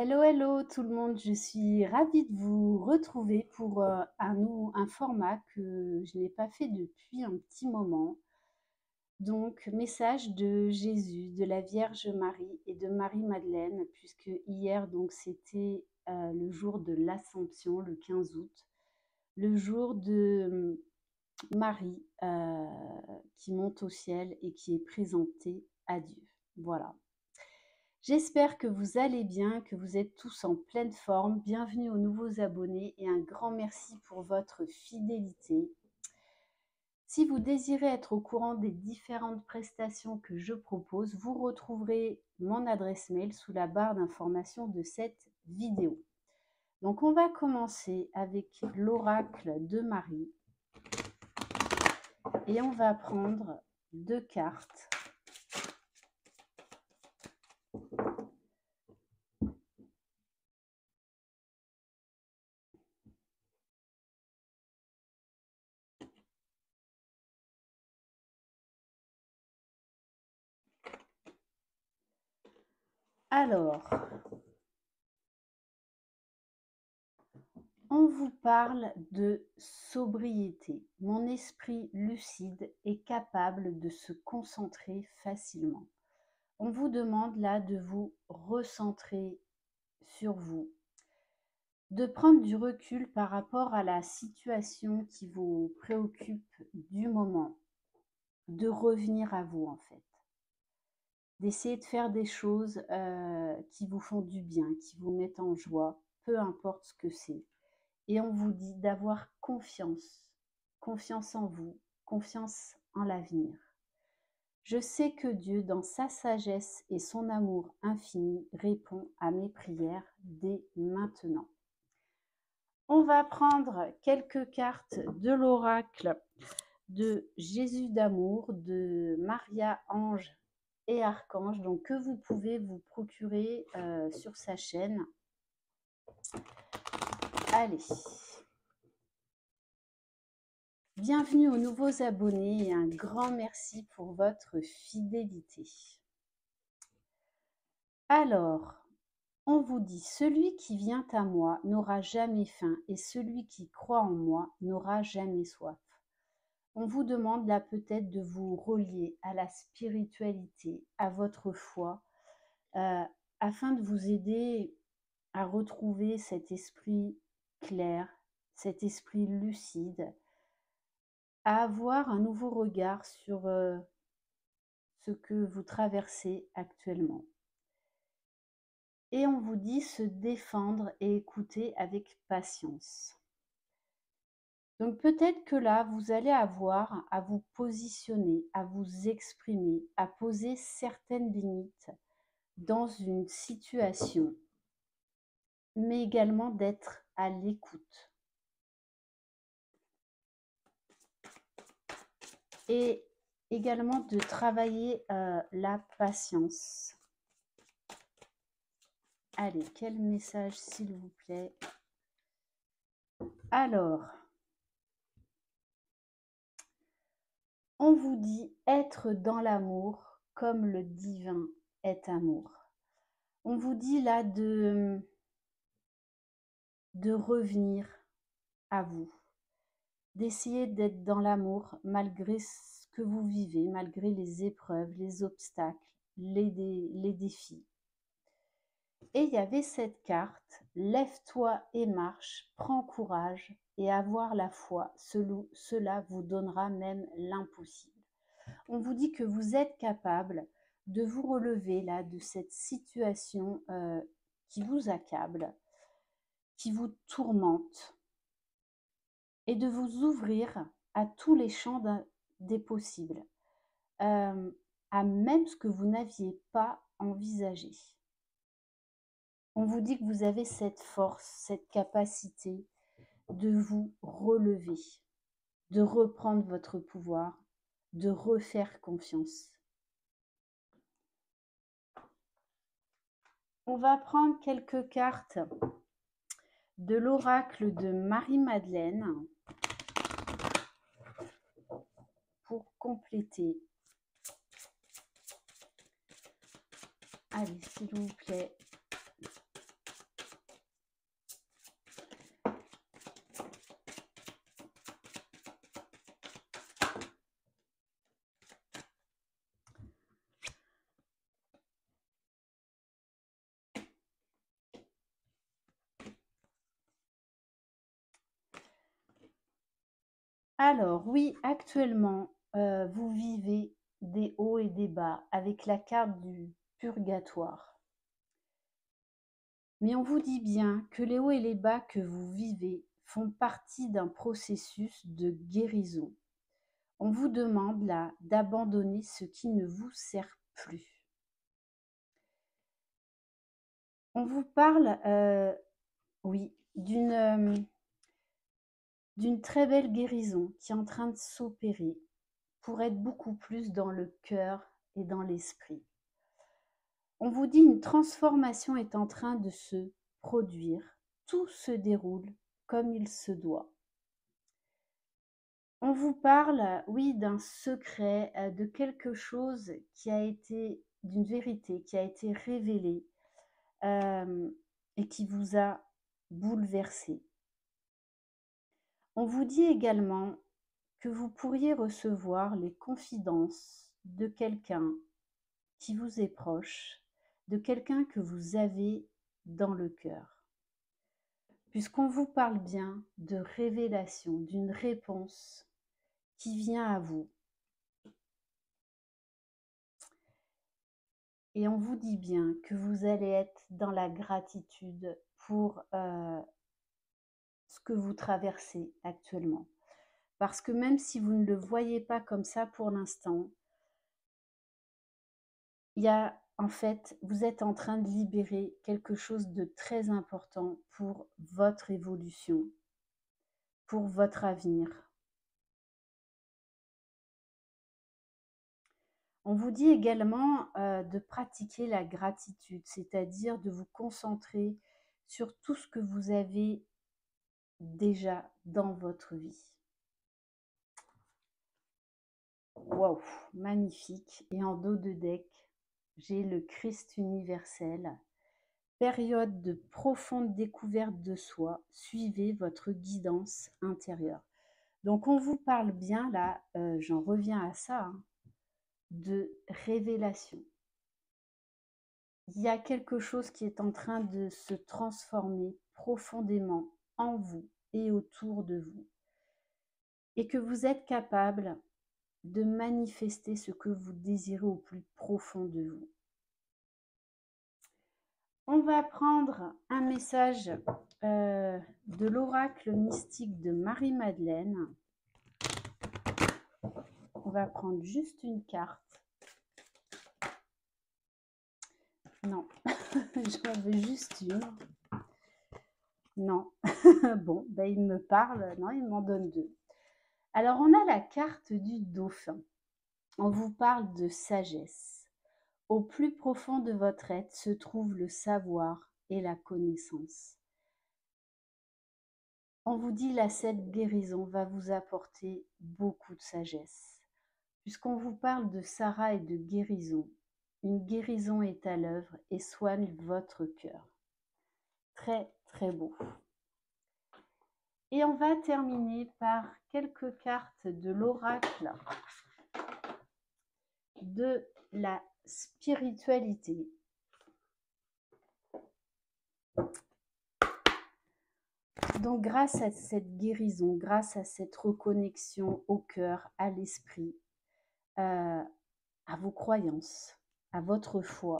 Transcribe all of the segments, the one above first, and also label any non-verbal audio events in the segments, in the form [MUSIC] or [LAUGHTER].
Hello, hello tout le monde, je suis ravie de vous retrouver pour euh, un, un format que je n'ai pas fait depuis un petit moment. Donc, message de Jésus, de la Vierge Marie et de Marie-Madeleine, puisque hier, donc, c'était euh, le jour de l'Assomption, le 15 août, le jour de hum, Marie euh, qui monte au ciel et qui est présentée à Dieu. Voilà. J'espère que vous allez bien, que vous êtes tous en pleine forme. Bienvenue aux nouveaux abonnés et un grand merci pour votre fidélité. Si vous désirez être au courant des différentes prestations que je propose, vous retrouverez mon adresse mail sous la barre d'information de cette vidéo. Donc on va commencer avec l'oracle de Marie et on va prendre deux cartes. Alors, on vous parle de sobriété. Mon esprit lucide est capable de se concentrer facilement. On vous demande là de vous recentrer sur vous, de prendre du recul par rapport à la situation qui vous préoccupe du moment, de revenir à vous en fait, d'essayer de faire des choses euh, qui vous font du bien, qui vous mettent en joie, peu importe ce que c'est. Et on vous dit d'avoir confiance, confiance en vous, confiance en l'avenir. Je sais que Dieu, dans sa sagesse et son amour infini, répond à mes prières dès maintenant. On va prendre quelques cartes de l'oracle de Jésus d'amour, de Maria Ange et Archange, donc que vous pouvez vous procurer euh, sur sa chaîne. Allez. Bienvenue aux nouveaux abonnés et un grand merci pour votre fidélité. Alors, on vous dit, celui qui vient à moi n'aura jamais faim et celui qui croit en moi n'aura jamais soif. On vous demande là peut-être de vous relier à la spiritualité, à votre foi, euh, afin de vous aider à retrouver cet esprit clair, cet esprit lucide, à avoir un nouveau regard sur euh, ce que vous traversez actuellement. Et on vous dit se défendre et écouter avec patience. Donc peut-être que là, vous allez avoir à vous positionner, à vous exprimer, à poser certaines limites dans une situation, mais également d'être à l'écoute. Et également de travailler euh, la patience. Allez, quel message s'il vous plaît? Alors, on vous dit être dans l'amour comme le divin est amour. On vous dit là de, revenir à vous, d'essayer d'être dans l'amour malgré ce que vous vivez, malgré les épreuves, les obstacles, les, les défis. Et il y avait cette carte, lève-toi et marche, prends courage et avoir la foi, cela vous donnera même l'impossible. On vous dit que vous êtes capable de vous relever là de cette situation euh, qui vous accable, qui vous tourmente, et de vous ouvrir à tous les champs des possibles, euh, à même ce que vous n'aviez pas envisagé. On vous dit que vous avez cette force, cette capacité de vous relever, de reprendre votre pouvoir, de refaire confiance. On va prendre quelques cartes de l'oracle de Marie-Madeleine pour compléter. Allez, s'il vous plaît, Alors oui, actuellement, euh, vous vivez des hauts et des bas avec la carte du purgatoire. Mais on vous dit bien que les hauts et les bas que vous vivez font partie d'un processus de guérison. On vous demande là d'abandonner ce qui ne vous sert plus. On vous parle, euh, oui, d'une euh, d'une très belle guérison qui est en train de s'opérer pour être beaucoup plus dans le cœur et dans l'esprit. On vous dit une transformation est en train de se produire. Tout se déroule comme il se doit. On vous parle, oui, d'un secret, euh, de quelque chose qui a été, d'une vérité qui a été révélée euh, et qui vous a bouleversé. On vous dit également que vous pourriez recevoir les confidences de quelqu'un qui vous est proche, de quelqu'un que vous avez dans le cœur. Puisqu'on vous parle bien de révélation, d'une réponse qui vient à vous. Et on vous dit bien que vous allez être dans la gratitude pour euh, ce que vous traversez actuellement. Parce que même si vous ne le voyez pas comme ça pour l'instant, il en fait, vous êtes en train de libérer quelque chose de très important pour votre évolution, pour votre avenir. On vous dit également euh, de pratiquer la gratitude, c'est-à-dire de vous concentrer sur tout ce que vous avez déjà dans votre vie. Waouh, magnifique. Et en dos de deck, j'ai le Christ universel. Période de profonde découverte de soi, suivez votre guidance intérieure. Donc on vous parle bien là, euh, j'en reviens à ça, hein, de révélation. Il y a quelque chose qui est en train de se transformer profondément en vous et autour de vous. Et que vous êtes capable de manifester ce que vous désirez au plus profond de vous. On va prendre un message euh, de l'oracle mystique de Marie-Madeleine on va prendre juste une carte. Non, [LAUGHS] j'en veux juste une. Non. [LAUGHS] bon, ben il me parle. Non, il m'en donne deux. Alors, on a la carte du dauphin. On vous parle de sagesse. Au plus profond de votre être se trouve le savoir et la connaissance. On vous dit la cette guérison va vous apporter beaucoup de sagesse. Puisqu'on vous parle de Sarah et de guérison, une guérison est à l'œuvre et soigne votre cœur. Très très beau. Et on va terminer par quelques cartes de l'oracle de la spiritualité. Donc grâce à cette guérison, grâce à cette reconnexion au cœur, à l'esprit, euh, à vos croyances, à votre foi.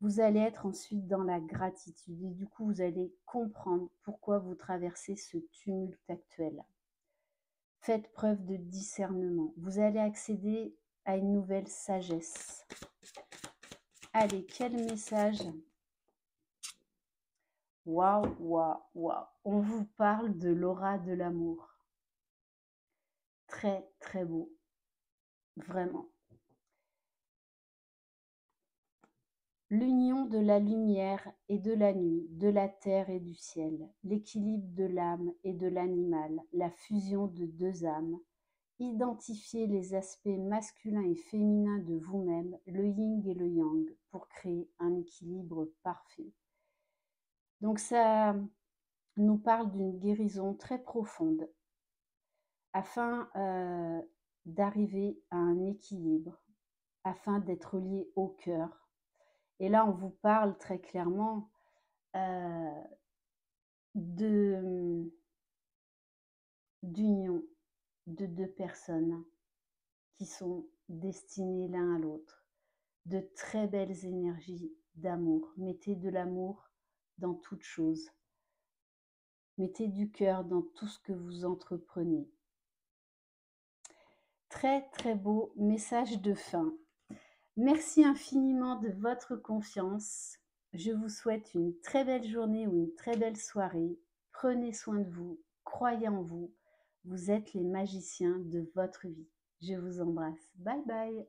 Vous allez être ensuite dans la gratitude et du coup vous allez comprendre pourquoi vous traversez ce tumulte actuel. Faites preuve de discernement. Vous allez accéder à une nouvelle sagesse. Allez, quel message? Waouh, waouh, waouh. On vous parle de l'aura de l'amour très très beau. Vraiment. L'union de la lumière et de la nuit, de la terre et du ciel, l'équilibre de l'âme et de l'animal, la fusion de deux âmes, identifier les aspects masculins et féminins de vous-même, le yin et le yang, pour créer un équilibre parfait. Donc ça nous parle d'une guérison très profonde afin d'arriver à un équilibre, afin d'être lié au cœur. Et là, on vous parle très clairement de, d'union de deux personnes qui sont destinées l'un à l'autre. De très belles énergies d'amour. Mettez de l'amour dans toute chose. Mettez du cœur dans tout ce que vous entreprenez. Très très beau message de fin. Merci infiniment de votre confiance. Je vous souhaite une très belle journée ou une très belle soirée. Prenez soin de vous, croyez en vous. Vous êtes les magiciens de votre vie. Je vous embrasse. Bye bye.